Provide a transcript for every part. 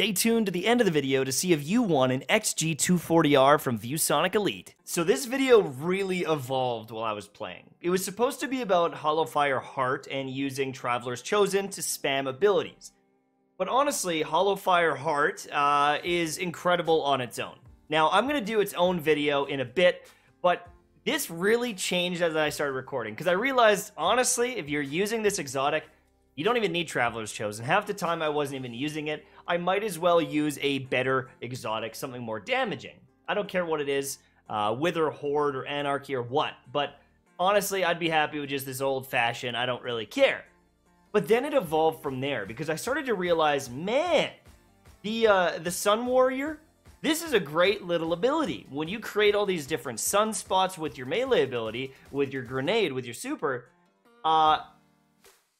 Stay tuned to the end of the video to see if you won an XG240R from ViewSonic Elite. So this video really evolved while I was playing. It was supposed to be about Hallowfire Heart and using Traveler's Chosen to spam abilities. But honestly, Hallowfire Heart uh, is incredible on its own. Now, I'm going to do its own video in a bit, but this really changed as I started recording, because I realized, honestly, if you're using this exotic, you don't even need Traveler's Chosen. Half the time I wasn't even using it. I might as well use a better exotic, something more damaging. I don't care what it is, uh, Witherhoard, or Anarchy, or what. But honestly, I'd be happy with just this old-fashioned, I don't really care. But then it evolved from there, because I started to realize, man, the, uh, the Sun Warrior, this is a great little ability. When you create all these different sunspots with your melee ability, with your grenade, with your super, uh,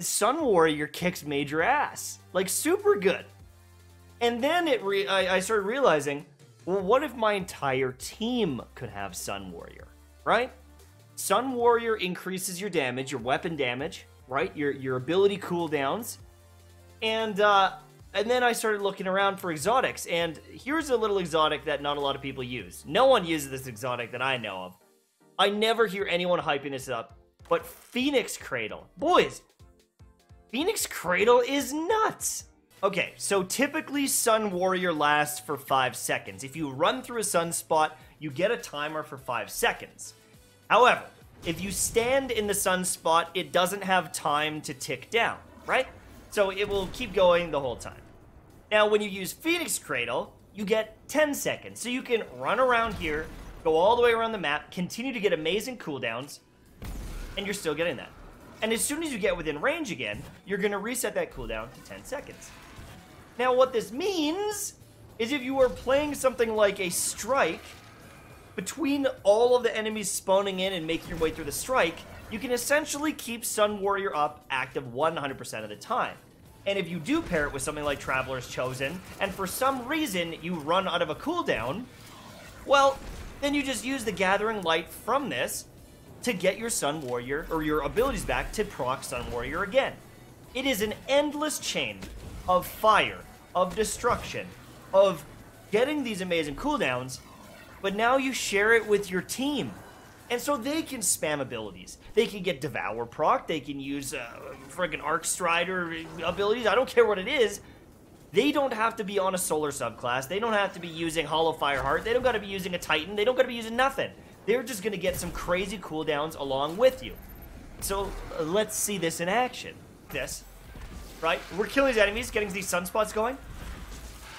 Sun Warrior kicks major ass. Like, super good. And then it re- I, I started realizing, well, what if my entire team could have Sun Warrior, right? Sun Warrior increases your damage, your weapon damage, right? Your your ability cooldowns. And uh, and then I started looking around for exotics, and here's a little exotic that not a lot of people use. No one uses this exotic that I know of. I never hear anyone hyping this up, but Phoenix Cradle. Boys, Phoenix Cradle is nuts. Okay, so typically Sun Warrior lasts for 5 seconds. If you run through a sunspot, you get a timer for 5 seconds. However, if you stand in the sunspot, it doesn't have time to tick down, right? So it will keep going the whole time. Now, when you use Phoenix Cradle, you get 10 seconds. So you can run around here, go all the way around the map, continue to get amazing cooldowns, and you're still getting that. And as soon as you get within range again, you're going to reset that cooldown to 10 seconds. Now, what this means is if you are playing something like a strike, between all of the enemies spawning in and making your way through the strike, you can essentially keep Sun Warrior up active 100% of the time. And if you do pair it with something like Traveler's Chosen, and for some reason you run out of a cooldown, well, then you just use the Gathering Light from this to get your Sun Warrior, or your abilities back to proc Sun Warrior again. It is an endless chain of fire, of destruction, of getting these amazing cooldowns, but now you share it with your team. And so they can spam abilities. They can get Devour proc, they can use uh, friggin' Arc Strider abilities, I don't care what it is. They don't have to be on a solar subclass. They don't have to be using Hallowfire Heart. They don't got to be using a Titan. They don't got to be using nothing they're just to get some crazy cooldowns along with you. So uh, let's see this in action. This, right? We're killing these enemies, getting these sunspots going.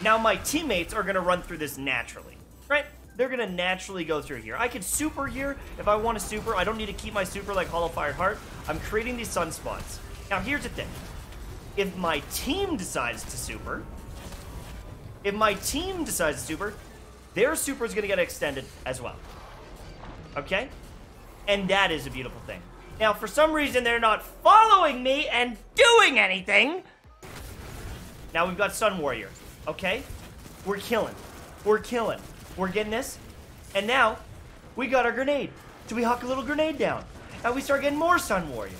Now my teammates are going to run through this naturally, right? They're going to naturally go through here. I can super here if I want to super. I don't need to keep my super like Hallowfire Heart. I'm creating these sunspots. Now here's the thing. If my team decides to super, if my team decides to super, their super is going to get extended as well. Okay? And that is a beautiful thing. Now, for some reason, they're not following me and doing anything. Now we've got Sun Warrior. Okay? We're killing. We're killing. We're getting this. And now, we got our grenade. So we huck a little grenade down. And we start getting more Sun Warrior.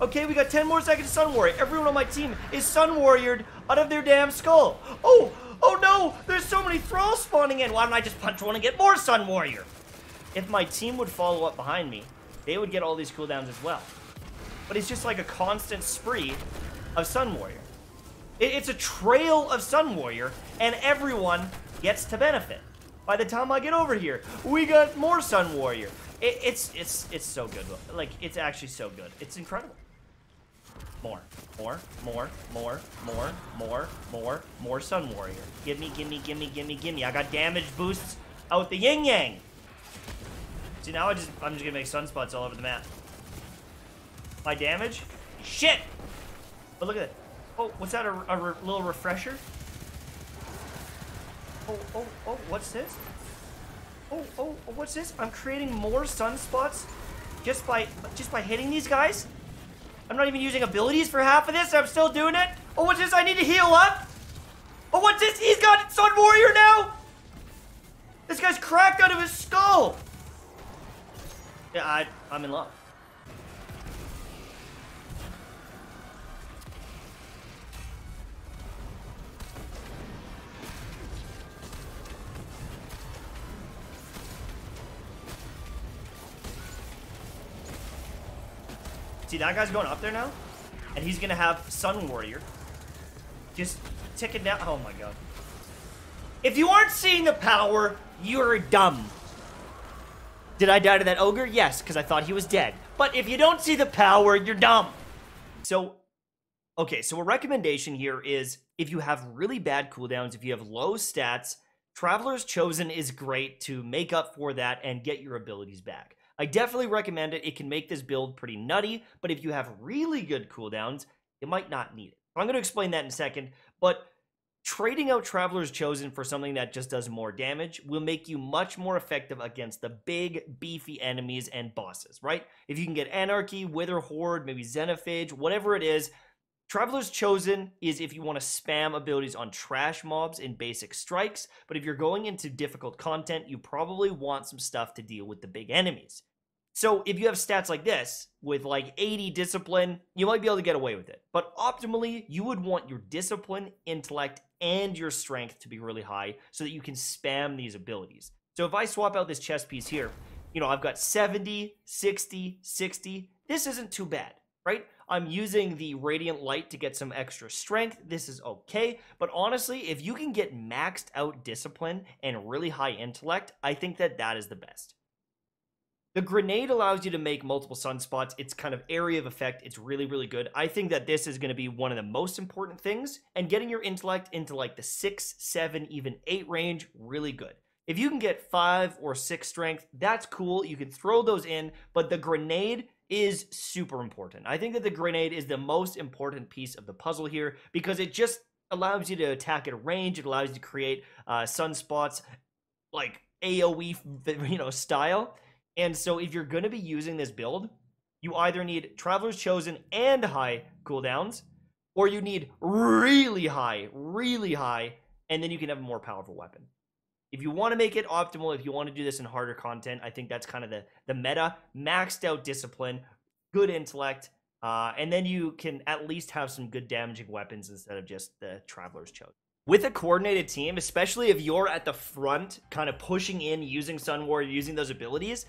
Okay, we got 10 more seconds of Sun Warrior. Everyone on my team is Sun Warriored out of their damn skull. Oh, oh no, there's so many thralls spawning in. Why don't I just punch one and get more Sun Warrior? if my team would follow up behind me, they would get all these cooldowns as well. But it's just like a constant spree of Sun Warrior. It's a trail of Sun Warrior, and everyone gets to benefit. By the time I get over here, we got more Sun Warrior. it's it's it's so good. Like it's actually so good. It's incredible. More, more, more, more, more, more, more, more Sun Warrior. Gimme, gimme, gimme, gimme, gimme. I got damage boosts out the yin yang. See, now I just, I'm just gonna make sunspots all over the map. My damage? Shit! But look at it. Oh, what's that, a, a re little refresher? Oh, oh, oh, what's this? Oh, oh, oh, what's this? I'm creating more sunspots just by, just by hitting these guys? I'm not even using abilities for half of this, I'm still doing it? Oh, what's this? I need to heal up? Oh, what's this? He's got Sun Warrior now? This guy's cracked out of his skull! Yeah, I, I'm in love. See, that guy's going up there now, and he's going to have Sun Warrior. Just ticking down. Oh, my God. If you aren't seeing the power, you're dumb. Did I die to that ogre? Yes, because I thought he was dead. But if you don't see the power, you're dumb. So, okay, so a recommendation here is if you have really bad cooldowns, if you have low stats, Traveler's Chosen is great to make up for that and get your abilities back. I definitely recommend it. It can make this build pretty nutty, but if you have really good cooldowns, you might not need it. I'm going to explain that in a second, but trading out Traveler's Chosen for something that just does more damage will make you much more effective against the big, beefy enemies and bosses, right? If you can get Anarchy, Witherhoard, maybe Xenophage, whatever it is, Traveler's Chosen is if you want to spam abilities on trash mobs in basic strikes, but if you're going into difficult content, you probably want some stuff to deal with the big enemies. So if you have stats like this, with like 80 discipline, you might be able to get away with it. But optimally, you would want your discipline, intellect, and your strength to be really high so that you can spam these abilities. So if I swap out this chest piece here, you know, I've got 70, 60, 60. This isn't too bad, right? I'm using the Radiant Light to get some extra strength. This is okay. But honestly, if you can get maxed out discipline and really high intellect, I think that that is the best. The grenade allows you to make multiple sunspots. It's kind of area of effect. It's really, really good. I think that this is going to be one of the most important things. And getting your intellect into like the 6, 7, even 8 range, really good. If you can get 5 or 6 strength, that's cool. You can throw those in. But the grenade is super important. I think that the grenade is the most important piece of the puzzle here because it just allows you to attack at a range. It allows you to create uh, sunspots like AoE, you know, style. And so if you're going to be using this build, you either need Traveler's Chosen and high cooldowns, or you need really high, really high, and then you can have a more powerful weapon. If you want to make it optimal, if you want to do this in harder content, I think that's kind of the, the meta. Maxed out discipline, good intellect, uh, and then you can at least have some good damaging weapons instead of just the Traveler's Chosen. With a coordinated team, especially if you're at the front, kind of pushing in, using Sun War, using those abilities,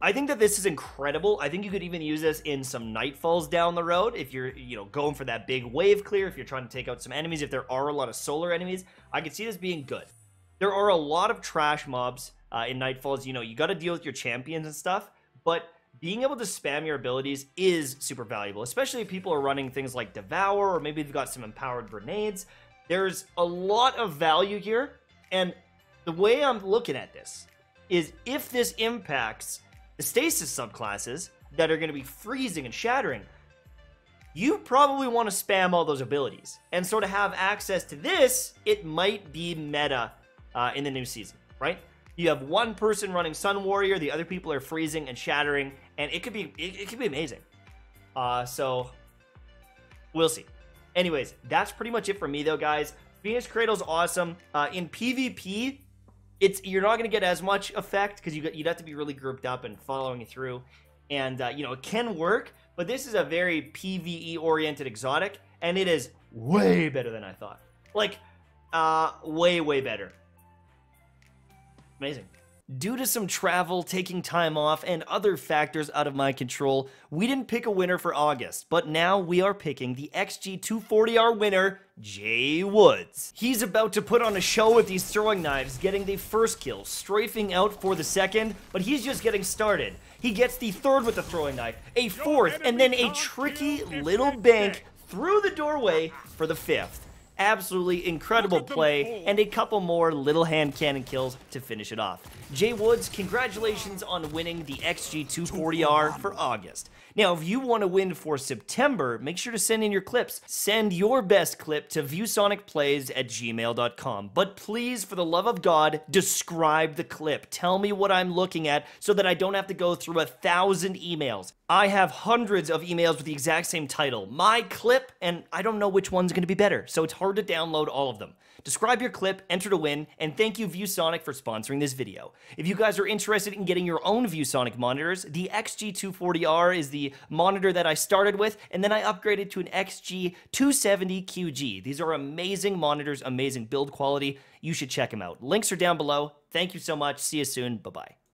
I think that this is incredible. I think you could even use this in some Nightfalls down the road if you're, you know, going for that big wave clear, if you're trying to take out some enemies, if there are a lot of solar enemies. I could see this being good there are a lot of trash mobs uh, in Nightfalls. You know, you got to deal with your champions and stuff, but being able to spam your abilities is super valuable, especially if people are running things like Devour or maybe they've got some empowered grenades. There's a lot of value here, and the way I'm looking at this is if this impacts the stasis subclasses that are going to be freezing and shattering, you probably want to spam all those abilities. And so to have access to this, it might be meta uh, in the new season, right? You have one person running Sun Warrior, the other people are freezing and shattering, and it could be it, it could be amazing. Uh, so we'll see. Anyways, that's pretty much it for me though, guys. Phoenix Cradle's awesome. Uh, in PvP, it's you're not gonna get as much effect because you you'd have to be really grouped up and following it through, and uh, you know it can work, but this is a very PVE oriented exotic, and it is way better than I thought. Like, uh, way way better. Amazing. Due to some travel, taking time off, and other factors out of my control, we didn't pick a winner for August, but now we are picking the XG240R winner, Jay Woods. He's about to put on a show with these throwing knives, getting the first kill, strafing out for the second, but he's just getting started. He gets the third with the throwing knife, a fourth, and then a tricky little bank through the doorway for the fifth. Absolutely incredible play, and a couple more little hand cannon kills to finish it off. Jay Woods, congratulations on winning the XG240R for August. Now, if you want to win for September, make sure to send in your clips. Send your best clip to viewsonicplays at gmail.com. But please, for the love of God, describe the clip. Tell me what I'm looking at so that I don't have to go through a thousand emails. I have hundreds of emails with the exact same title, my clip, and I don't know which one's going to be better, so it's hard to download all of them. Describe your clip, enter to win, and thank you ViewSonic for sponsoring this video. If you guys are interested in getting your own ViewSonic monitors, the XG240R is the monitor that I started with, and then I upgraded to an XG270QG. These are amazing monitors, amazing build quality. You should check them out. Links are down below. Thank you so much. See you soon. Bye-bye.